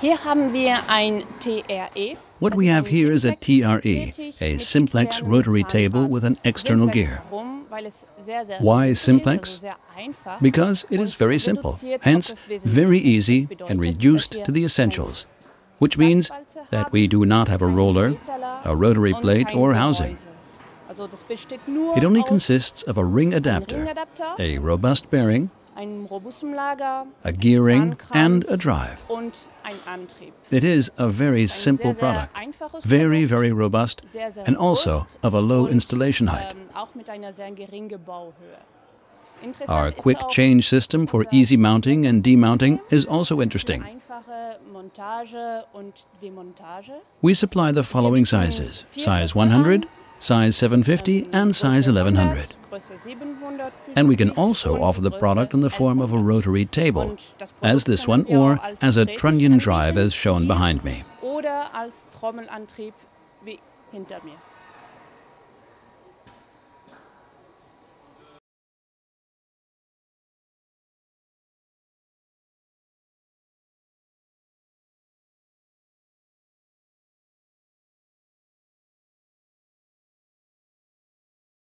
Hier haben wir ein TRE. What we have here is a TRE, a simplex rotary table with an external gear. Why simplex? Because it is very simple, hence very easy and reduced to the essentials, which means that we do not have a roller, a rotary plate or housing. It only consists of a ring adapter, a robust bearing, a gearing and a drive. It is a very simple product, very, very robust, and also of a low installation height. Our quick change system for easy mounting and demounting is also interesting. We supply the following sizes size 100, size 750, and size 1100. And we can also offer the product in the form of a rotary table, as this one, or as a trunnion drive as shown behind me.